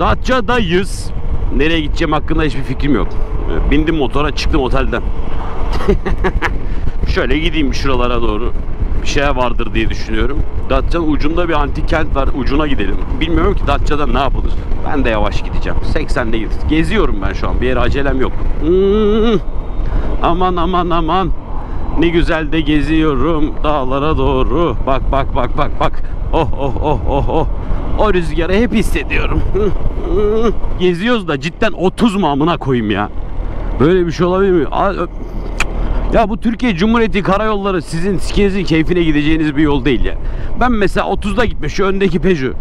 Datça'dayız. Nereye gideceğim hakkında hiçbir fikrim yok. Ee, Bindim motora çıktım otelden. Şöyle gideyim şuralara doğru. Bir şeyler vardır diye düşünüyorum. Datça'nın ucunda bir antik kent var. Ucuna gidelim. Bilmiyorum ki Datça'da ne yapılır. Ben de yavaş gideceğim. 80'de gideceğim. Geziyorum ben şu an. Bir yere acelem yok. Hmm. Aman aman aman. Ne güzel de geziyorum dağlara doğru. Bak bak bak bak bak. Oh oh oh oh oh. O rüzgarı hep hissediyorum. Geziyoruz da cidden 30 mu amına koyayım ya. Böyle bir şey olabilir mi? Ya bu Türkiye Cumhuriyeti karayolları sizin sikinizin keyfine gideceğiniz bir yol değil ya. Ben mesela 30'da gitme şu öndeki Peugeot.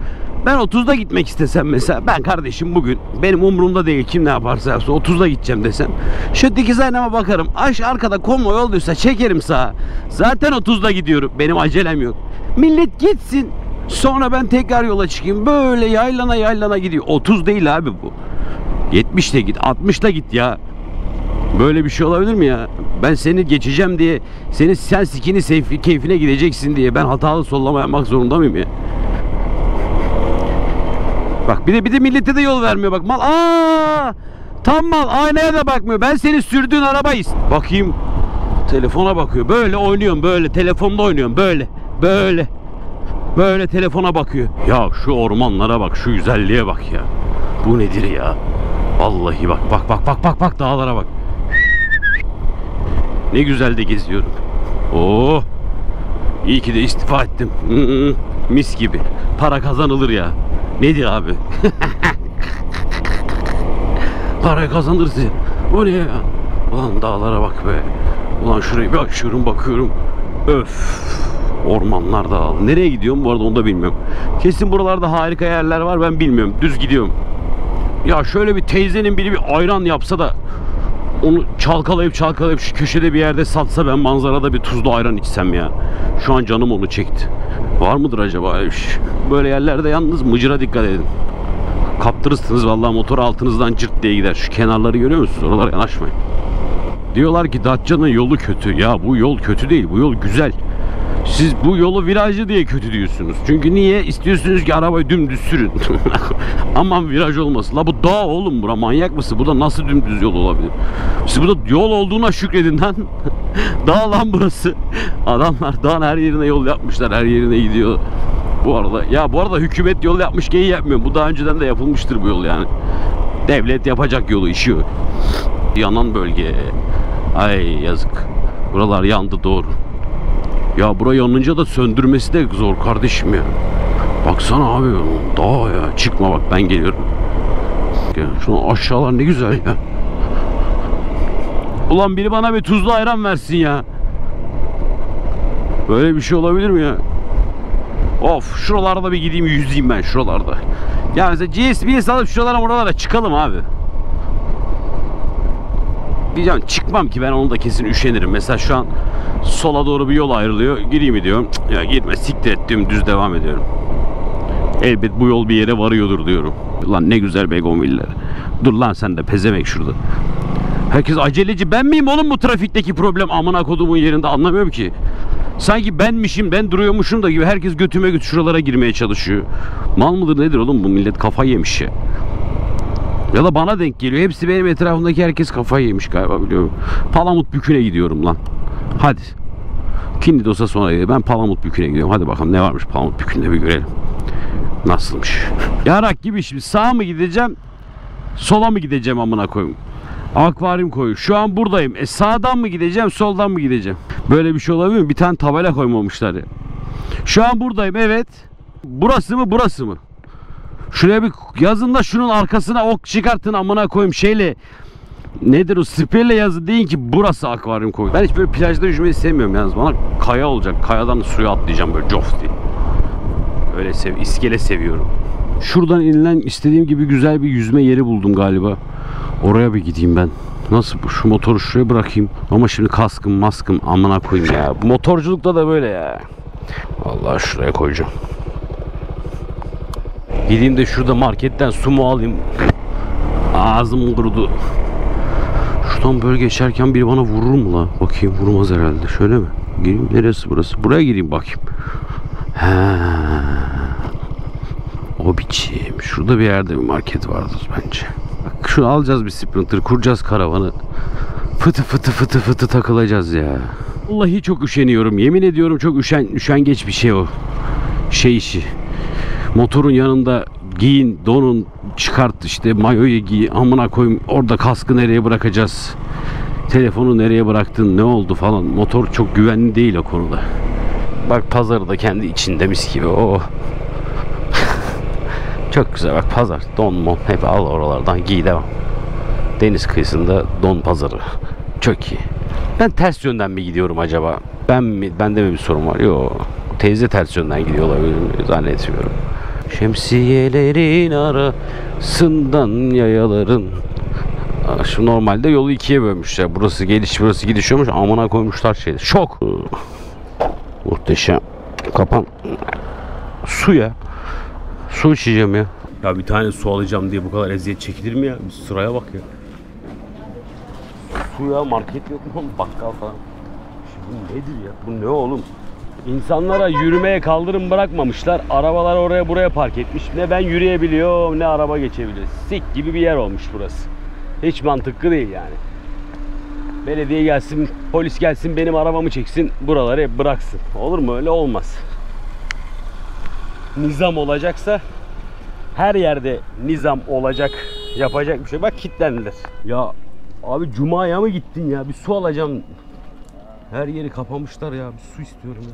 Ben 30'da gitmek istesem mesela ben kardeşim bugün benim umurumda değil kim ne yaparsa yapsın 30'da gideceğim desem. Şu dikiz aynama bakarım. Aş arkada konvoy olduysa çekerim sağa. Zaten 30'da gidiyorum. Benim acelem yok. Millet gitsin. Sonra ben tekrar yola çıkayım. Böyle yaylana yaylana gidiyor. 30 değil abi bu. 70 de git 60 da git ya. Böyle bir şey olabilir mi ya? Ben seni geçeceğim diye, seni sen sikini keyfine gideceksin diye ben hatalı sollama yapmak zorunda mıyım ya? Bak bir de bir de millete de yol vermiyor bak mal. Aa! Tam mal aynaya da bakmıyor. Ben senin sürdüğün arabayız. Bakayım. Telefona bakıyor. Böyle oynuyorum böyle. Telefonda oynuyorum böyle. Böyle. Böyle telefona bakıyor. Ya şu ormanlara bak, şu güzelliğe bak ya. Bu nedir ya? Vallahi bak bak bak bak bak bak dağlara bak. Ne güzel de geziyorum. Oo. İyi ki de istifa ettim. Mis gibi. Para kazanılır ya. Nedir abi? Para kazanırız ya. O ne ya? Ulan dağlara bak be. Ulan şurayı bir açıyorum bakıyorum. Öf. Ormanlar dağ. Nereye gidiyorum bu arada onu da bilmiyorum. Kesin buralarda harika yerler var ben bilmiyorum. Düz gidiyorum. Ya şöyle bir teyzenin biri bir ayran yapsa da onu çalkalayıp çalkalayıp şu köşede bir yerde satsa ben manzarada bir tuzlu ayran içsem ya. Şu an canım onu çekti. Var mıdır acaba? Böyle yerlerde yalnız mıcıra dikkat edin. Kaptırırsınız vallahi motor altınızdan cırt diye gider. Şu kenarları görüyor musunuz? Oralara yanaşmayın. Diyorlar ki Datça'nın yolu kötü. Ya bu yol kötü değil. Bu yol güzel. Siz bu yolu virajlı diye kötü diyorsunuz. Çünkü niye? İstiyorsunuz ki arabayı dümdüz sürün. Aman viraj olmasın. La bu dağ oğlum bura manyak mısın? Burada nasıl dümdüz yol olabilir? Siz burada yol olduğuna şükredin lan. dağ lan burası. Adamlar dağın her yerine yol yapmışlar. Her yerine gidiyor. Bu arada ya bu arada hükümet yol yapmış geyi yapmıyor. Bu daha önceden de yapılmıştır bu yol yani. Devlet yapacak yolu işi. Yanan bölge. Ay yazık. Buralar yandı doğru. Ya bura yanınca da söndürmesi de zor kardeşim ya. Baksana abi dağ ya. Çıkma bak ben geliyorum. Ya şunu aşağılar ne güzel ya. Ulan biri bana bir tuzlu ayran versin ya. Böyle bir şey olabilir mi ya? Of şuralarda bir gideyim yüzeyim ben şuralarda. Ya mesela GSB'ye alıp şuralara buralara çıkalım abi. Diyeceğim çıkmam ki ben onu da kesin üşenirim. Mesela şu an sola doğru bir yol ayrılıyor. Gireyim mi diyorum. Ya gitme siktir et diyorum düz devam ediyorum. Elbet bu yol bir yere varıyordur diyorum. Lan ne güzel Begonviller. Dur lan sen de pezemek şurada. Herkes aceleci. Ben miyim oğlum bu trafikteki problem? Amına kodumun yerinde anlamıyorum ki. Sanki benmişim, ben duruyormuşum da gibi herkes götüme götü şuralara girmeye çalışıyor. Mal mıdır nedir oğlum bu millet kafayı yemiş ya. Ya da bana denk geliyor. Hepsi benim etrafımdaki herkes kafayı yemiş galiba biliyorum. Palamut Bükü'ne gidiyorum lan. Hadi. Kindidos'a sonra gidiyor. Ben Palamut Bükü'ne gidiyorum. Hadi bakalım ne varmış Palamut Bükü'nde bir görelim. Nasılmış? Yarak gibi şimdi sağa mı gideceğim? Sola mı gideceğim amına koyayım? Akvaryum koyu. Şu an buradayım. E sağdan mı gideceğim, soldan mı gideceğim? Böyle bir şey olabilir mi? Bir tane tabela koymamışlar ya. Şu an buradayım evet. Burası mı, burası mı? Şuraya bir yazın da şunun arkasına ok çıkartın amına koyayım şeyle. Nedir o spreyle yazın deyin ki burası akvaryum koyu. Ben hiç böyle plajda yüzmeyi sevmiyorum yalnız. Bana kaya olacak. Kayadan suya atlayacağım böyle cof diye. Öyle sev, iskele seviyorum. Şuradan inilen istediğim gibi güzel bir yüzme yeri buldum galiba. Oraya bir gideyim ben. Nasıl? Şu motoru şuraya bırakayım. Ama şimdi kaskım maskım amına koyayım ya. Motorculukta da böyle ya. Vallahi şuraya koyacağım. Gideyim de şurada marketten su mu alayım? Ağzım kurudu. Şuradan böyle geçerken biri bana vurur mu la? Bakayım vurmaz herhalde. Şöyle mi? Gireyim neresi burası? Buraya gireyim bakayım. He. O biçim. Şurada bir yerde bir market vardır bence. Bak şunu alacağız bir Sprinter, kuracağız karavanı. Fıtı fıtı fıtı fıtı takılacağız ya. Vallahi çok üşeniyorum. Yemin ediyorum çok üşen, üşengeç bir şey o. Şey işi. Motorun yanında giyin, donun, çıkart işte mayoyu giy, amına koyayım orada kaskı nereye bırakacağız? Telefonu nereye bıraktın, ne oldu falan. Motor çok güvenli değil o konuda. Bak pazarı da kendi içinde mis gibi. Oh. çok güzel bak pazar. Don mon hep al oralardan giy devam. Deniz kıyısında don pazarı. Çok iyi. Ben ters yönden mi gidiyorum acaba? Ben mi? Bende mi bir sorun var? Yok. Teyze ters yönden gidiyor olabilir mi? Zannetmiyorum. Şemsiyelerin arasından yayaların Şu normalde yolu ikiye bölmüşler. Burası geliş, burası gidiş olmuş. Amına koymuşlar şeyde. Şok. Muhteşem. Kapan. Su ya. Su içeceğim ya. Ya bir tane su alacağım diye bu kadar eziyet çekilir mi ya? Bir sıraya bak ya. Su ya market yok mu? Bakkal falan. Bu nedir ya? Bu ne oğlum? İnsanlara yürümeye kaldırım bırakmamışlar. Arabalar oraya buraya park etmiş. Ne ben yürüyebiliyorum ne araba geçebiliyor. Sik gibi bir yer olmuş burası. Hiç mantıklı değil yani. Belediye gelsin, polis gelsin benim arabamı çeksin, buraları bıraksın. Olur mu? Öyle olmaz. Nizam olacaksa her yerde nizam olacak, yapacak bir şey. Bak kilitlendiler. Ya abi Cuma'ya mı gittin ya? Bir su alacağım. Her yeri kapamışlar ya. Bir su istiyorum ya.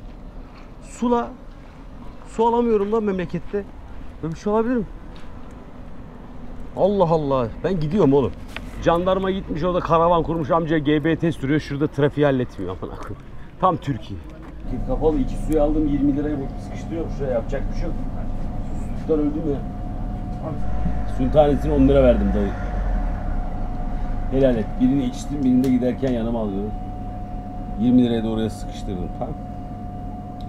Sula. Su alamıyorum lan memlekette. Böyle bir şey olabilir mi? Allah Allah. Ben gidiyorum oğlum. Jandarma gitmiş orada karavan kurmuş amca GBT sürüyor. Şurada trafiği halletmiyor. Tam Türkiye. Git kapalı iki suyu aldım 20 liraya bakıp sıkıştırıyorum şuraya yapacak bir şey yok. Susuzluktan öldüm ya. Suyun tanesini 10 lira verdim dayı. Helal et. Birini içtim birini de giderken yanıma alıyorum. 20 liraya da oraya sıkıştırdım. Tamam.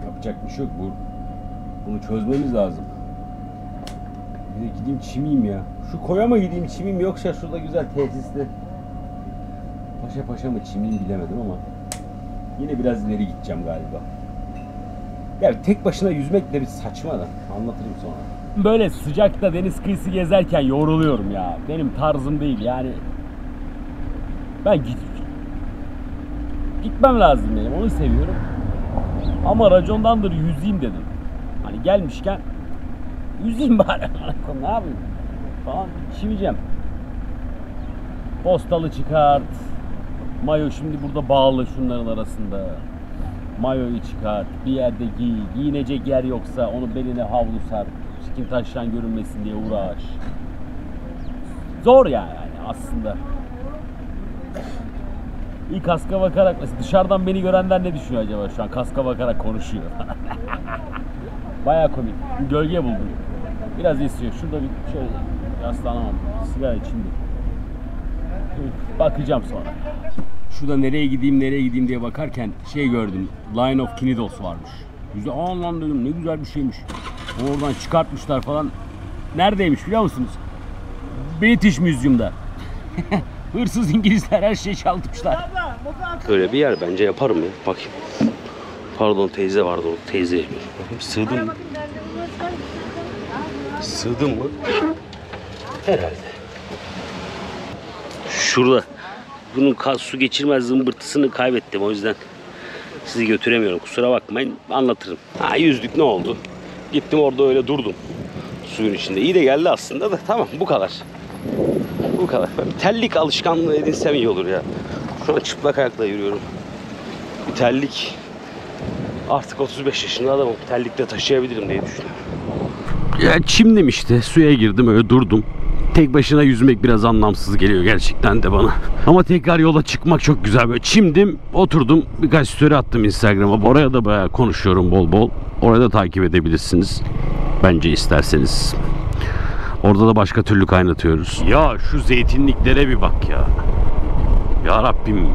Yapacak bir şey yok. Bu, bunu çözmemiz lazım. Bir de gideyim çimeyim ya. Şu koya mı gideyim çimeyim yoksa şurada güzel tesiste. Paşa paşa mı çimeyim bilemedim ama. Yine biraz ileri gideceğim galiba. Ya tek başına yüzmek de bir saçma da. Anlatırım sonra. Böyle sıcakta deniz kıyısı gezerken yoruluyorum ya. Benim tarzım değil yani. Ben git gitmem lazım benim. Onu seviyorum. Ama racondandır yüzeyim dedim. Hani gelmişken yüzeyim bari. ne yapayım? Falan çimeceğim. Postalı çıkart. Mayo şimdi burada bağlı şunların arasında. Mayoyu çıkart. Bir yerde giy. Giyinecek yer yoksa onu beline havlu sar. Kim taştan görünmesin diye uğraş. Zor yani, yani aslında. İyi kaska bakarak mesela dışarıdan beni görenler ne düşünüyor acaba şu an kaska bakarak konuşuyor. Baya komik. Gölge buldum. Biraz esiyor. Şurada bir şöyle yaslanamam. Sigara içinde. Bakacağım sonra. Şurada nereye gideyim nereye gideyim diye bakarken şey gördüm. Line of Knidos varmış. Güzel. Aa lan dedim ne güzel bir şeymiş. Oradan çıkartmışlar falan. Neredeymiş biliyor musunuz? British Museum'da. Hırsız İngilizler her şeyi çalmışlar. Öyle bir yer bence yaparım ya. Bakayım. Pardon teyze vardı orada. Teyze. Sığdım mı? Sığdım mı? Herhalde. Şurada. Bunun su geçirmez zımbırtısını kaybettim o yüzden sizi götüremiyorum. Kusura bakmayın anlatırım. Ha yüzdük ne oldu? Gittim orada öyle durdum. Suyun içinde. İyi de geldi aslında da tamam bu kadar. Bu kadar. Terlik alışkanlığı edinsem iyi olur ya. Şu an çıplak ayakla yürüyorum. Bir terlik artık 35 yaşında adamım. Terlikle taşıyabilirim diye düşünüyorum. Ya çimdim işte. Suya girdim öyle durdum. Tek başına yüzmek biraz anlamsız geliyor gerçekten de bana. Ama tekrar yola çıkmak çok güzel. Böyle çimdim, oturdum. Birkaç story attım Instagram'a. Oraya da bayağı konuşuyorum bol bol. Orada da takip edebilirsiniz. Bence isterseniz. Orada da başka türlü kaynatıyoruz. Ya şu zeytinliklere bir bak ya. Ya Rabbim.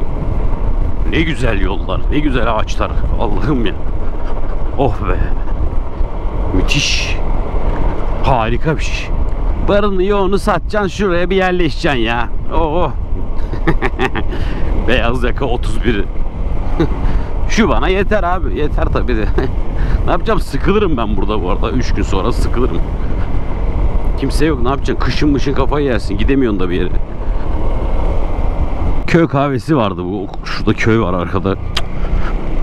Ne güzel yollar, ne güzel ağaçlar. Allah'ım ya. Oh be. Müthiş. Harika bir şey. Barını yoğunu satacaksın şuraya bir yerleşeceksin ya. Oo. Beyaz yaka 31. Şu bana yeter abi. Yeter tabii de. ne yapacağım? Sıkılırım ben burada bu arada. 3 gün sonra sıkılırım. Kimse yok ne yapacaksın? Kışın mışın kafayı yersin. Gidemiyorsun da bir yere. Köy kahvesi vardı bu. Şurada köy var arkada.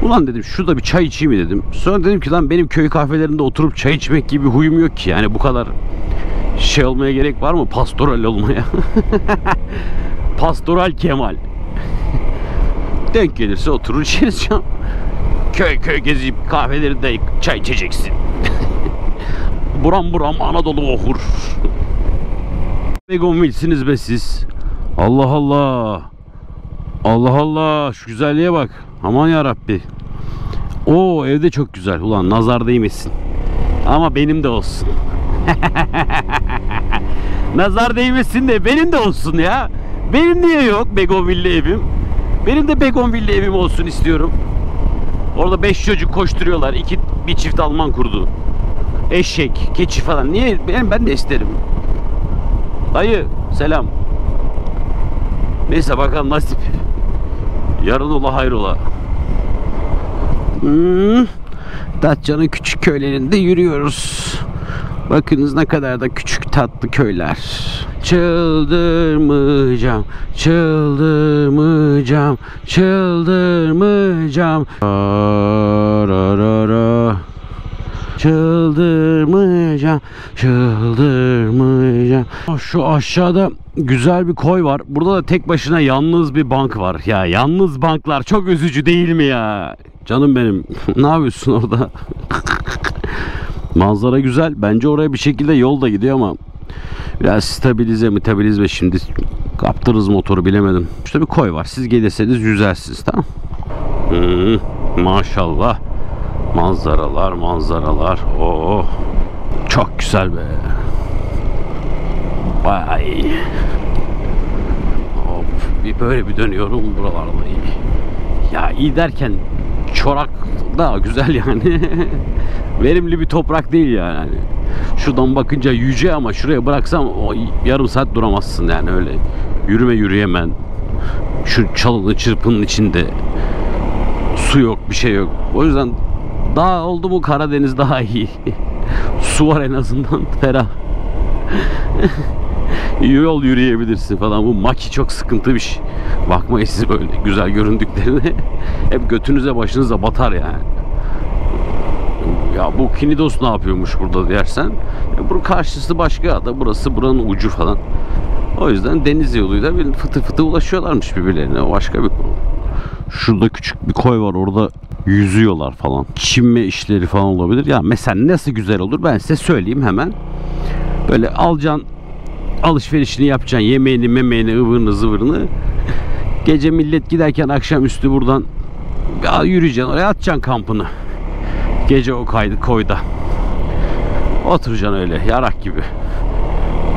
Ulan dedim şurada bir çay içeyim dedim. Sonra dedim ki lan benim köy kahvelerinde oturup çay içmek gibi bir huyum yok ki. Yani bu kadar şey olmaya gerek var mı? Pastoral olmaya. Pastoral Kemal. Denk gelirse oturur içeriz canım. Köy köy gezip kahvelerinde çay içeceksin. buram buram Anadolu okur. Begonvilsiniz be siz. Allah Allah. Allah Allah şu güzelliğe bak. Aman ya Rabbi. Oo evde çok güzel. Ulan nazar değmesin. Ama benim de olsun. nazar değmesin de benim de olsun ya. Benim niye yok Begonvilli evim? Benim de Begonvilli evim olsun istiyorum. Orada 5 çocuk koşturuyorlar. iki bir çift Alman kurdu. Eşek, keçi falan. Niye? Ben, ben de isterim. Dayı selam. Neyse bakalım nasip. Yarın ola hayrola. Hmm. Datça'nın küçük köylerinde yürüyoruz. Bakınız ne kadar da küçük tatlı köyler. Çıldırmayacağım, çıldırmayacağım, çıldırmayacağım. Ra-ra-ra-ra. Çıldırmayacağım, çıldırmayacağım. Şu aşağıda güzel bir koy var. Burada da tek başına yalnız bir bank var. Ya yalnız banklar çok üzücü değil mi ya? Canım benim. ne yapıyorsun orada? Manzara güzel. Bence oraya bir şekilde yol da gidiyor ama biraz stabilize metabilize şimdi kaptırırız motoru bilemedim. İşte bir koy var. Siz gelirseniz yüzersiniz tamam. Hı, maşallah. Manzaralar manzaralar. Oo. Çok güzel be. Vay. Hop. Bir böyle bir dönüyorum buralarda iyi. Ya iyi derken çorak da güzel yani. Verimli bir toprak değil yani. Şuradan bakınca yüce ama şuraya bıraksam o yarım saat duramazsın yani öyle. Yürüme yürüyemen. Şu çalılı çırpının içinde su yok bir şey yok. O yüzden daha oldu mu Karadeniz daha iyi. su var en azından ferah. Yol yürüyebilirsin falan. Bu maki çok sıkıntı bir şey. Bakmayın siz böyle güzel göründüklerine. Hep götünüze başınıza batar yani. Ya bu Kinidos ne yapıyormuş burada dersen. Ya bunun karşısı başka ada. Burası buranın ucu falan. O yüzden deniz yoluyla bir fıtı fıtı ulaşıyorlarmış birbirlerine. O başka bir konu. Şurada küçük bir koy var. Orada yüzüyorlar falan. Çinme işleri falan olabilir. Ya mesela nasıl güzel olur ben size söyleyeyim hemen. Böyle alacaksın alışverişini yapacaksın. Yemeğini, memeğini, ıvırını, zıvırını. Gece millet giderken akşamüstü buradan ya yürüyeceksin. Oraya atacaksın kampını. Gece o kaydı koyda. Oturacaksın öyle yarak gibi.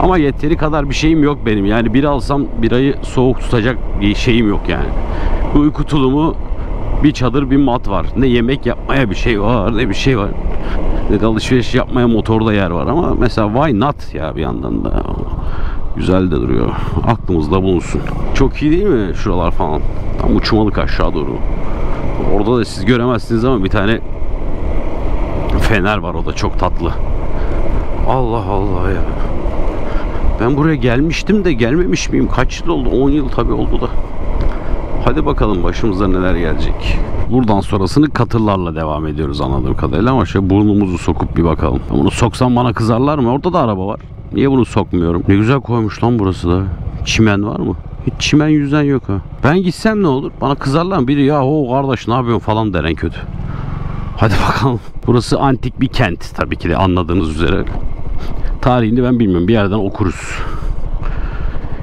Ama yeteri kadar bir şeyim yok benim. Yani bir alsam birayı soğuk tutacak bir şeyim yok yani. Bu uyku tulumu bir çadır bir mat var. Ne yemek yapmaya bir şey var ne bir şey var. Ne de alışveriş yapmaya motorda yer var ama mesela why not ya bir yandan da güzel de duruyor. Aklımızda bulunsun. Çok iyi değil mi şuralar falan? Tam uçmalık aşağı doğru. Orada da siz göremezsiniz ama bir tane fener var o da çok tatlı. Allah Allah ya. Ben buraya gelmiştim de gelmemiş miyim? Kaç yıl oldu? 10 yıl tabii oldu da. Hadi bakalım başımıza neler gelecek. Buradan sonrasını katırlarla devam ediyoruz anladığım kadarıyla ama şöyle burnumuzu sokup bir bakalım. Bunu soksam bana kızarlar mı? Orada da araba var. Niye bunu sokmuyorum? Ne güzel koymuş lan burası da. Çimen var mı? Hiç çimen yüzen yok ha. Ben gitsem ne olur? Bana kızarlar mı? Biri ya o kardeş ne yapıyorsun falan der en kötü. Hadi bakalım. Burası antik bir kent tabii ki de anladığınız üzere. Tarihini ben bilmiyorum. Bir yerden okuruz.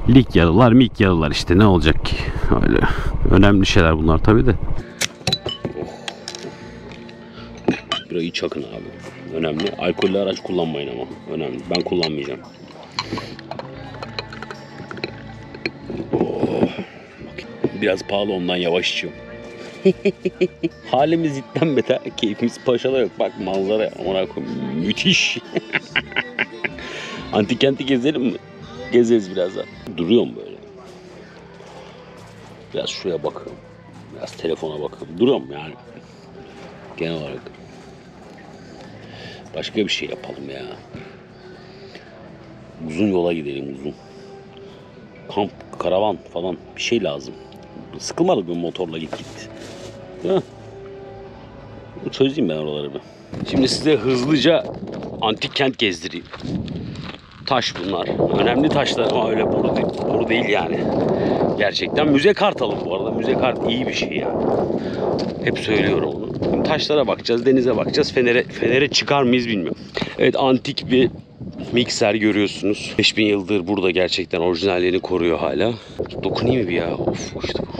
Likyalılar, Mikyalılar işte ne olacak ki? Öyle önemli şeyler bunlar tabii de. Birayı çakın abi. Önemli. Alkollü araç kullanmayın ama. Önemli. Ben kullanmayacağım. Oh. Biraz pahalı ondan yavaş içiyorum. Halimiz itten beter. Keyfimiz paşada yok. Bak manzara koyayım. Müthiş. Antik kenti gezelim mi? Gezeriz birazdan. Duruyorum böyle. Biraz şuraya bakıyorum. Biraz telefona bakıyorum. Duruyorum yani. Genel olarak. Başka bir şey yapalım ya. uzun yola gidelim uzun. Kamp, karavan falan bir şey lazım. Sıkılmadık mı motorla git git. Ha? Çözeyim ben oraları bir. Şimdi size hızlıca antik kent gezdireyim. Taş bunlar. Önemli taşlar ama öyle boru değil, boru değil yani. Gerçekten müze kart alın bu arada. Müze kart iyi bir şey yani. Hep söylüyorum onu. Şimdi taşlara bakacağız, denize bakacağız. Fenere, fenere çıkar mıyız bilmiyorum. Evet antik bir mikser görüyorsunuz. 5000 yıldır burada gerçekten orijinalliğini koruyor hala. Dokunayım mı bir ya? Of işte bu.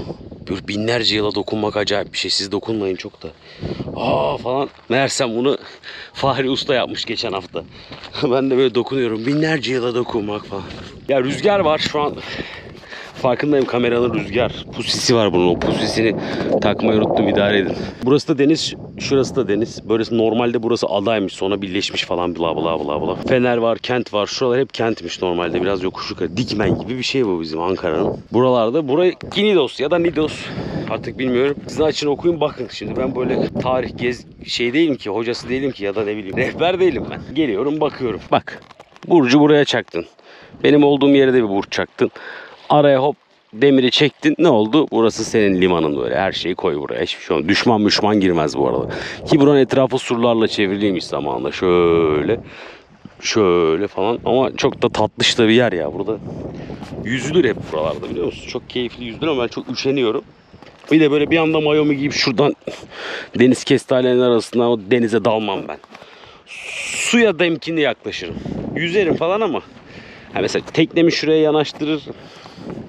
Böyle binlerce yıla dokunmak acayip bir şey. Siz dokunmayın çok da. Aa falan. Meğersem bunu Fahri Usta yapmış geçen hafta. ben de böyle dokunuyorum. Binlerce yıla dokunmak falan. Ya rüzgar var şu an. Farkındayım kameranın rüzgar. Pusisi var bunun. O pusisini takmayı unuttum idare edin. Burası da deniz. Şurası da deniz. Böylesi normalde burası adaymış. Sonra birleşmiş falan bla bla bla bla. Fener var, kent var. Şuralar hep kentmiş normalde. Biraz yokuş yukarı. Dikmen gibi bir şey bu bizim Ankara'nın. Buralarda. Burayı Kinidos ya da Nidos. Artık bilmiyorum. Sizin açın okuyun bakın. Şimdi ben böyle tarih gez şey değilim ki. Hocası değilim ki ya da ne bileyim. Rehber değilim ben. Geliyorum bakıyorum. Bak. Burcu buraya çaktın. Benim olduğum yere de bir burç çaktın. Araya hop demiri çektin ne oldu? Burası senin limanın böyle. Her şeyi koy buraya. Hiçbir şey olmaz. Düşman düşman girmez bu arada. Ki buranın etrafı surlarla çevriliymiş zamanında. Şöyle şöyle falan ama çok da tatlış da bir yer ya burada. Yüzülür hep buralarda biliyor musun? Çok keyifli yüzülür ama ben çok üşeniyorum. Bir de böyle bir anda mayomu giyip şuradan deniz kestanelerinin arasından o denize dalmam ben. Suya temkinli yaklaşırım. Yüzerim falan ama Ha mesela teknemi şuraya yanaştırır.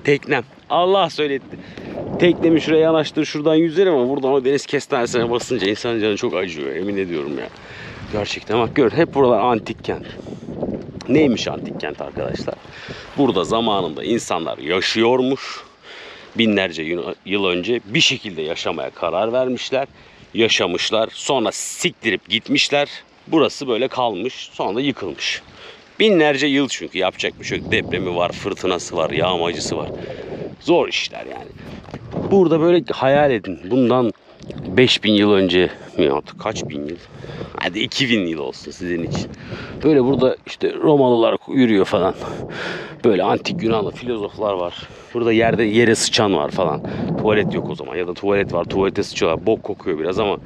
Teknem. Allah söyletti. Teknemi şuraya yanaştırır şuradan yüzerim ama buradan o deniz kestanesine basınca insan canı çok acıyor. Emin ediyorum ya. Gerçekten bak gör hep buralar antik kent. Neymiş antik kent arkadaşlar? Burada zamanında insanlar yaşıyormuş. Binlerce yıl- önce bir şekilde yaşamaya karar vermişler. Yaşamışlar. Sonra siktirip gitmişler. Burası böyle kalmış. Sonra yıkılmış. Binlerce yıl çünkü yapacak bir şey. Depremi var, fırtınası var, yağmacısı var. Zor işler yani. Burada böyle hayal edin. Bundan 5000 yıl önce mi artık kaç bin yıl? Hadi 2000 yıl olsun sizin için. Böyle burada işte Romalılar yürüyor falan. Böyle antik Yunanlı filozoflar var. Burada yerde yere sıçan var falan. Tuvalet yok o zaman ya da tuvalet var. Tuvalete sıçıyorlar. Bok kokuyor biraz ama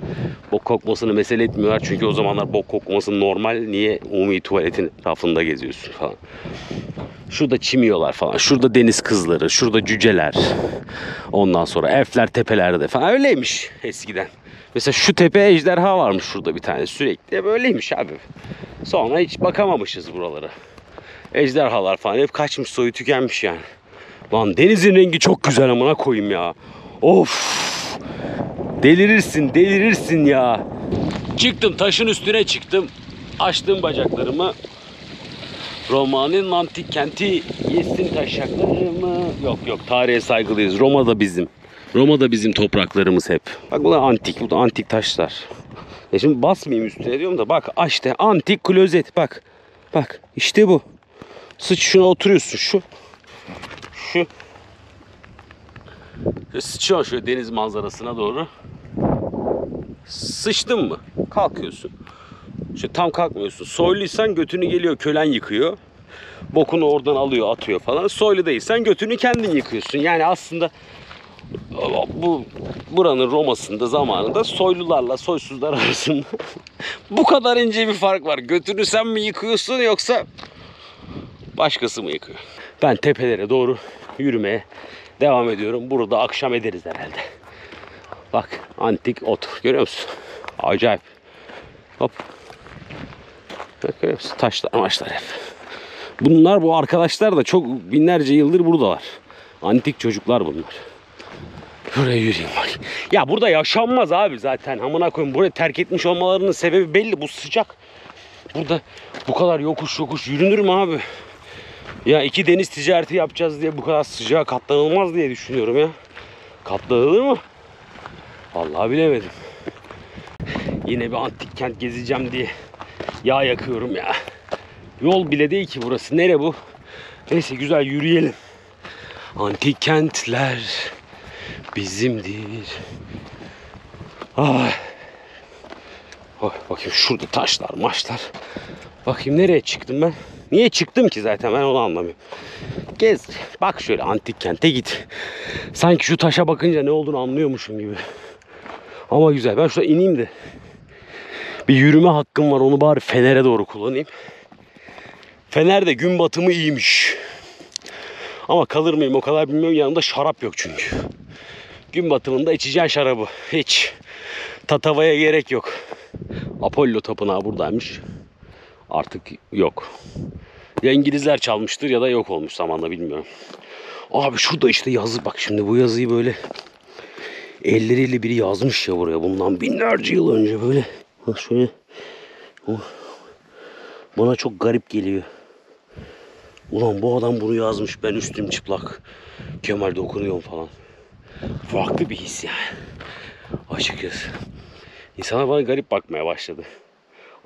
bok kokmasını mesele etmiyorlar. Çünkü o zamanlar bok kokması normal. Niye umumi tuvaletin rafında geziyorsun falan. Şurada çimiyorlar falan. Şurada deniz kızları, şurada cüceler. Ondan sonra elfler tepelerde falan. Öyleymiş eskiden. Mesela şu tepe ejderha varmış şurada bir tane sürekli. Böyleymiş abi. Sonra hiç bakamamışız buralara. Ejderhalar falan hep kaçmış soyu tükenmiş yani. Lan denizin rengi çok güzel amına koyayım ya. Of. Delirirsin delirirsin ya. Çıktım taşın üstüne çıktım. Açtım bacaklarımı. Roma'nın antik kenti yesin taşaklarımı. Yok yok tarihe saygılıyız. Roma da bizim. Roma da bizim topraklarımız hep. Bak bunlar antik. Bu da antik taşlar. Ya şimdi basmayayım üstüne diyorum da bak işte antik klozet bak. Bak işte bu. Sıç şuna oturuyorsun şu. Şu. Sıçıyorsun şöyle deniz manzarasına doğru. Sıçtın mı? Kalkıyorsun. İşte tam kalkmıyorsun. Soyluysan götünü geliyor kölen yıkıyor. Bokunu oradan alıyor atıyor falan. Soylu değilsen götünü kendin yıkıyorsun. Yani aslında bu buranın Roma'sında zamanında soylularla soysuzlar arasında bu kadar ince bir fark var. Götünü sen mi yıkıyorsun yoksa başkası mı yıkıyor? Ben tepelere doğru yürümeye devam ediyorum. Burada akşam ederiz herhalde. Bak antik ot görüyor musun? Acayip. Hop. Bak, görüyor musun? Taşlar maçlar hep. Bunlar bu arkadaşlar da çok binlerce yıldır buradalar. Antik çocuklar bunlar. Buraya yürüyeyim bak. Ya burada yaşanmaz abi zaten. Amına koyayım. Burayı terk etmiş olmalarının sebebi belli. Bu sıcak. Burada bu kadar yokuş yokuş yürünür mü abi? Ya iki deniz ticareti yapacağız diye bu kadar sıcağa katlanılmaz diye düşünüyorum ya. Katlanılır mı? Vallahi bilemedim. Yine bir antik kent gezeceğim diye yağ yakıyorum ya. Yol bile değil ki burası. Nere bu? Neyse güzel yürüyelim. Antik kentler bizimdir. Ay. Ay, bakayım şurada taşlar maçlar. Bakayım nereye çıktım ben? Niye çıktım ki zaten ben onu anlamıyorum. Gez. Bak şöyle antik kente git. Sanki şu taşa bakınca ne olduğunu anlıyormuşum gibi. Ama güzel. Ben şurada ineyim de. Bir yürüme hakkım var. Onu bari Fener'e doğru kullanayım. Fener de gün batımı iyiymiş. Ama kalır mıyım o kadar bilmiyorum. Yanımda şarap yok çünkü. Gün batımında içeceğin şarabı. Hiç. Tatavaya gerek yok. Apollo tapınağı buradaymış. Artık yok. Ya İngilizler çalmıştır ya da yok olmuş zamanla bilmiyorum. Abi şurada işte yazı bak şimdi bu yazıyı böyle elleriyle biri yazmış ya buraya bundan binlerce yıl önce böyle. Bak şöyle. Bana çok garip geliyor. Ulan bu adam bunu yazmış ben üstüm çıplak. Kemal dokunuyorum falan. Farklı bir his yani. Açıkçası. İnsanlar bana garip bakmaya başladı.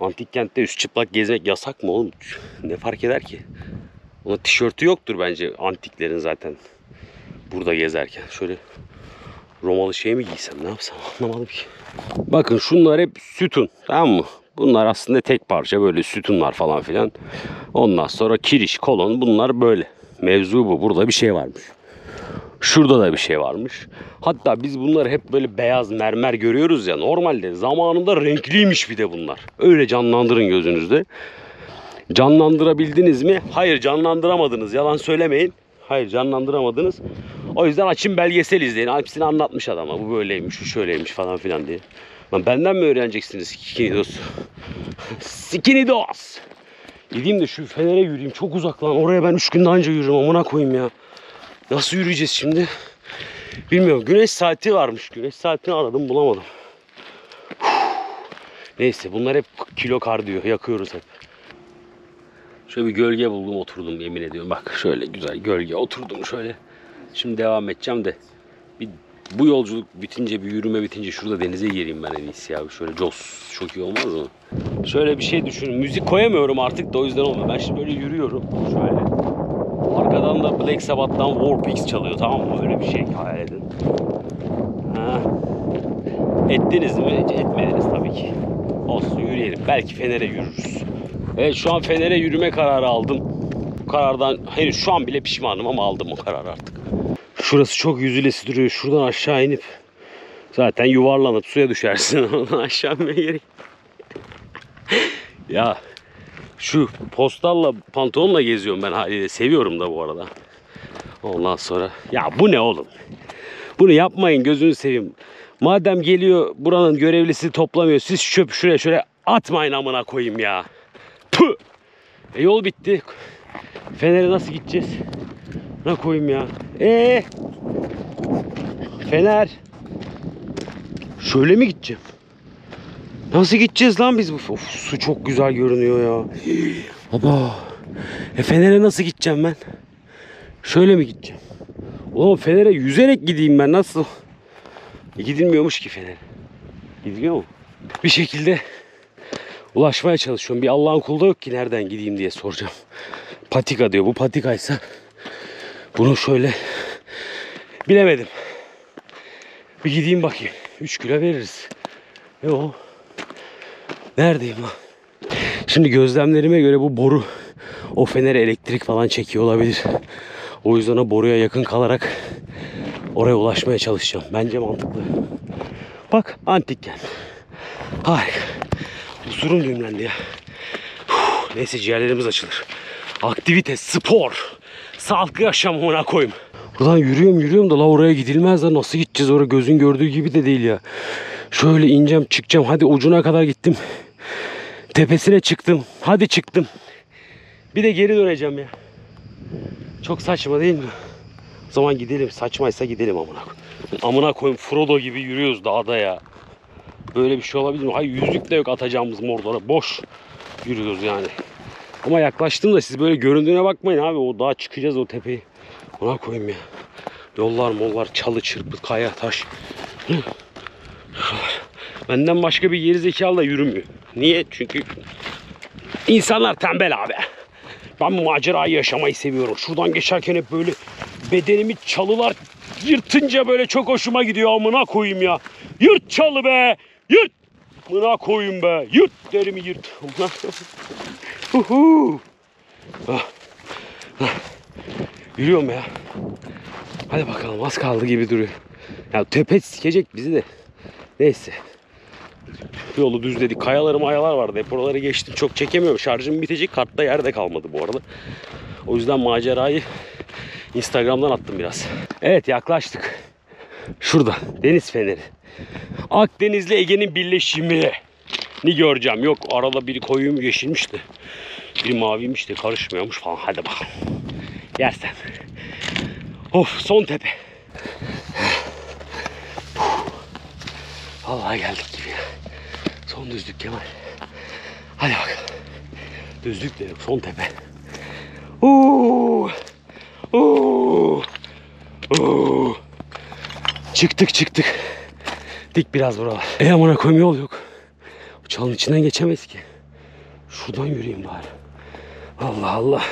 Antik kentte üst çıplak gezmek yasak mı oğlum? Ne fark eder ki? Ona tişörtü yoktur bence antiklerin zaten. Burada gezerken. Şöyle Romalı şey mi giysem ne yapsam anlamadım ki. Bakın şunlar hep sütun tamam mı? Bunlar aslında tek parça böyle sütunlar falan filan. Ondan sonra kiriş, kolon bunlar böyle. Mevzu bu. Burada bir şey varmış. Şurada da bir şey varmış. Hatta biz bunları hep böyle beyaz mermer görüyoruz ya. Normalde zamanında renkliymiş bir de bunlar. Öyle canlandırın gözünüzde. Canlandırabildiniz mi? Hayır canlandıramadınız. Yalan söylemeyin. Hayır canlandıramadınız. O yüzden açın belgesel izleyin. Hepsini anlatmış adama. Bu böyleymiş, şu şöyleymiş falan filan diye. Lan benden mi öğreneceksiniz Skinidos? Skinidos! Gideyim de şu Fener'e yürüyeyim. Çok uzak lan. Oraya ben 3 günde anca yürürüm. Amına koyayım ya. Nasıl yürüyeceğiz şimdi? Bilmiyorum. Güneş saati varmış. Güneş saatini aradım bulamadım. Neyse bunlar hep kilo kardiyo. Yakıyoruz hep. Şöyle bir gölge buldum oturdum yemin ediyorum. Bak şöyle güzel gölge oturdum şöyle. Şimdi devam edeceğim de bir bu yolculuk bitince bir yürüme bitince şurada denize gireyim ben en iyisi ya. Şöyle jos çok iyi olmaz mı? Şöyle bir şey düşünün. Müzik koyamıyorum artık da o yüzden olmuyor. Ben şimdi böyle yürüyorum. Şöyle. Arkadan da Black Sabbath'tan Warpix çalıyor tamam mı? Öyle bir şey hayal edin. Ha. Ettiniz mi? Etmediniz tabii ki. Olsun yürüyelim. Belki Fener'e yürürüz. Evet şu an Fener'e yürüme kararı aldım. Bu karardan henüz şu an bile pişmanım ama aldım o kararı artık. Şurası çok yüzülesi duruyor. Şuradan aşağı inip zaten yuvarlanıp suya düşersin. Ondan aşağı inmeye gerek. ya şu postalla pantolonla geziyorum ben haliyle. Seviyorum da bu arada. Ondan sonra ya bu ne oğlum? Bunu yapmayın gözünü seveyim. Madem geliyor buranın görevlisi toplamıyor. Siz çöp şuraya şöyle atmayın amına koyayım ya. Püh! E yol bitti. Fener'e nasıl gideceğiz? Ne koyayım ya? Ee? Fener. Şöyle mi gideceğim? Nasıl gideceğiz lan biz? Of, su çok güzel görünüyor ya. Baba. E Fener'e nasıl gideceğim ben? Şöyle mi gideceğim? Oğlum Fener'e yüzerek gideyim ben nasıl? E gidilmiyormuş ki Fener'e. Gidiliyor mu? Bir şekilde ulaşmaya çalışıyorum. Bir Allah'ın kulu da yok ki nereden gideyim diye soracağım. Patika diyor. Bu patikaysa bunu şöyle bilemedim. Bir gideyim bakayım. 3 kilo veririz. Ne o? Neredeyim lan? Şimdi gözlemlerime göre bu boru o fenere elektrik falan çekiyor olabilir. O yüzden o boruya yakın kalarak oraya ulaşmaya çalışacağım. Bence mantıklı. Bak antik kent. Harika. Huzurum düğümlendi ya. Neyse ciğerlerimiz açılır. Aktivite, spor, sağlıklı yaşam ona koyayım. Buradan yürüyorum yürüyorum da la oraya gidilmez de nasıl gideceğiz oraya gözün gördüğü gibi de değil ya. Şöyle ineceğim çıkacağım hadi ucuna kadar gittim. Tepesine çıktım. Hadi çıktım. Bir de geri döneceğim ya. Çok saçma değil mi? O zaman gidelim. Saçmaysa gidelim amına koyayım. Amına koyayım Frodo gibi yürüyoruz dağda ya. Böyle bir şey olabilir mi? Hayır yüzük de yok atacağımız Mordor'a. Boş yürüyoruz yani. Ama yaklaştım da siz böyle göründüğüne bakmayın abi. O dağa çıkacağız o tepeyi. Ona koyayım ya. Yollar mollar çalı çırpı kaya taş. Benden başka bir geri zekalı da yürümüyor. Niye? Çünkü insanlar tembel abi. Ben bu macerayı yaşamayı seviyorum. Şuradan geçerken hep böyle bedenimi çalılar yırtınca böyle çok hoşuma gidiyor. Amına koyayım ya. Yırt çalı be. Yırt. Amına koyayım be. Yırt derimi yırt. Uhu. Ah. Ah. Yürüyorum ya. Hadi bakalım az kaldı gibi duruyor. Ya tepe sikecek bizi de. Neyse. Yolu düzledik. Kayaları mayalar vardı. Hep oraları geçtim. Çok çekemiyorum. Şarjım bitecek. Kartta yerde kalmadı bu arada. O yüzden macerayı Instagram'dan attım biraz. Evet yaklaştık. Şurada deniz feneri. Akdeniz'le Ege'nin birleşimi ni göreceğim. Yok arada biri koyuyum yeşilmiş de. Biri maviymiş karışmıyormuş falan. Hadi bakalım. Yersen. Of son tepe. Vallahi geldik gibi ya. Son düzlük Kemal. Hadi bakalım. Düzlük de yok. Son tepe. Uuu. Uuu. Uuu. Çıktık çıktık. Dik biraz buralar. E amına koyayım yol yok. Çalın içinden geçemez ki. Şuradan yürüyeyim bari. Allah Allah.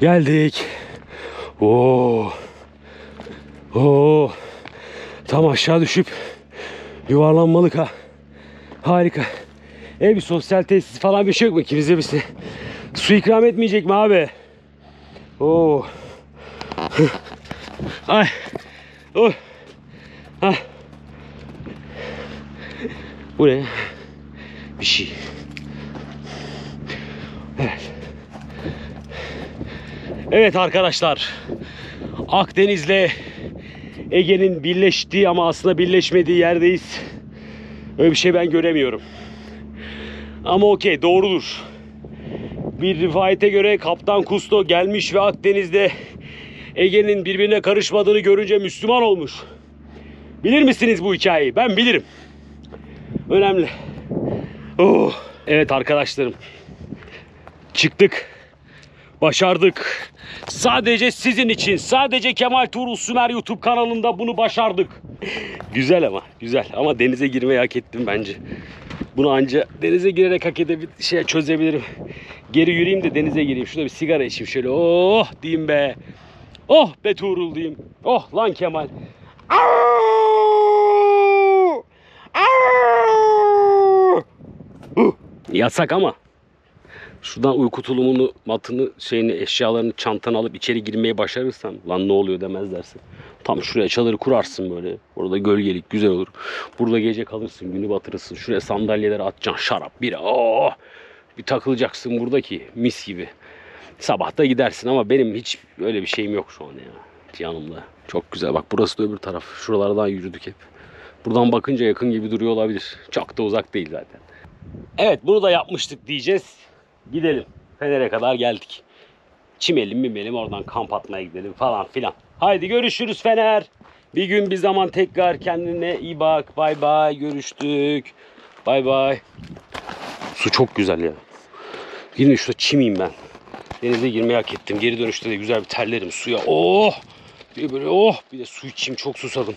Geldik. Oo. Oo. Tam aşağı düşüp yuvarlanmalık ha. Harika. E bir sosyal tesis falan bir şey yok mu ki bize bir şey- su ikram etmeyecek mi abi? Oo. Ay. Oh. Ha. Bu ne? Bir şey. Evet. Evet arkadaşlar. Akdeniz'le Ege'nin birleştiği ama aslında birleşmediği yerdeyiz. Öyle bir şey ben göremiyorum. Ama okey doğrudur. Bir rivayete göre Kaptan Kusto gelmiş ve Akdeniz'de Ege'nin birbirine karışmadığını görünce Müslüman olmuş. Bilir misiniz bu hikayeyi? Ben bilirim. Önemli. Oh. Evet arkadaşlarım. Çıktık. Başardık. Sadece sizin için, sadece Kemal Tuğrul Sümer YouTube kanalında bunu başardık. güzel ama, güzel. Ama denize girmeyi hak ettim bence. Bunu anca denize girerek hak edebil şey çözebilirim. Geri yürüyeyim de denize gireyim. Şurada bir sigara içeyim şöyle. Oh diyeyim be. Oh be Tuğrul diyeyim. Oh lan Kemal. Yasak ama. Şuradan uyku tulumunu, matını, şeyini, eşyalarını çantana alıp içeri girmeyi başarırsan lan ne oluyor demez dersin. Tam şuraya çadırı kurarsın böyle. Orada gölgelik güzel olur. Burada gece kalırsın, günü batırırsın. Şuraya sandalyeleri atacaksın, şarap, bira. Oh! Bir takılacaksın buradaki mis gibi. Sabah da gidersin ama benim hiç öyle bir şeyim yok şu an ya. Yanımda. Çok güzel. Bak burası da öbür taraf. Şuralardan yürüdük hep. Buradan bakınca yakın gibi duruyor olabilir. Çok da uzak değil zaten. Evet bunu da yapmıştık diyeceğiz. Gidelim. Fener'e kadar geldik. Çimelim mimelim oradan kamp atmaya gidelim falan filan. Haydi görüşürüz Fener. Bir gün bir zaman tekrar kendine iyi bak. Bay bay görüştük. Bay bay. Su çok güzel ya. Yine şurada çimeyim ben. Denize girmeyi hak ettim. Geri dönüşte de güzel bir terlerim suya. Oh! Bir böyle oh! Bir de su içeyim çok susadım.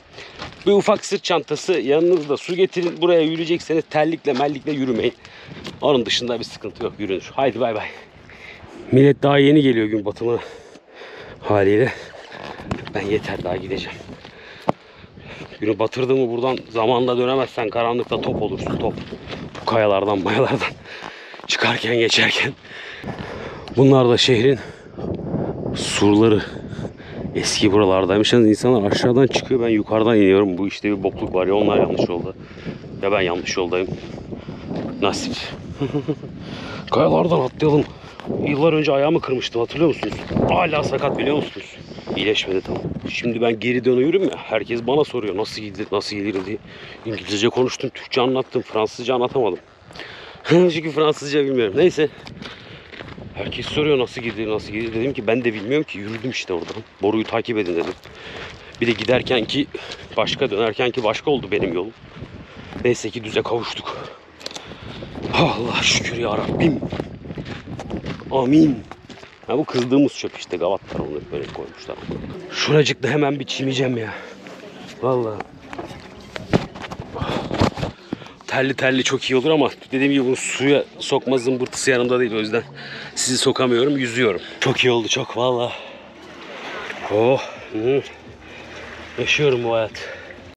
Bir ufak sırt çantası yanınızda su getirin. Buraya yürüyecekseniz terlikle mellikle yürümeyin. Onun dışında bir sıkıntı yok yürünür. Haydi bay bay. Millet daha yeni geliyor gün batımına haliyle. Ben yeter daha gideceğim. Günü batırdı mı buradan zamanla dönemezsen karanlıkta top olursun top. Bu kayalardan mayalardan çıkarken geçerken. Bunlar da şehrin surları. Eski buralardaymış. Yalnız insanlar aşağıdan çıkıyor. Ben yukarıdan iniyorum. Bu işte bir bokluk var ya onlar yanlış yolda. Ya ben yanlış yoldayım. Nasip. Kayalardan atlayalım. Yıllar önce ayağımı kırmıştım hatırlıyor musunuz? Hala sakat biliyor musunuz? İyileşmedi tamam. Şimdi ben geri dönüyorum ya. Herkes bana soruyor nasıl gidilir, nasıl gidilir diye. İngilizce konuştum, Türkçe anlattım, Fransızca anlatamadım. Çünkü Fransızca bilmiyorum. Neyse. Herkes soruyor nasıl gidilir, nasıl gidilir. Dedim ki ben de bilmiyorum ki. Yürüdüm işte oradan. Boruyu takip edin dedim. Bir de giderken ki başka, dönerken ki başka oldu benim yolum. Neyse ki düze kavuştuk. Allah şükür ya Rabbim. Amin. Ha bu kızdığımız çöp işte gavatlar onu böyle koymuşlar. Şuracıkta hemen bir çimeceğim ya. Vallahi. Terli terli çok iyi olur ama dediğim gibi bunu suya sokma zımbırtısı yanımda değil o yüzden sizi sokamıyorum yüzüyorum. Çok iyi oldu çok vallahi. Oh. Hı. Yaşıyorum bu hayat.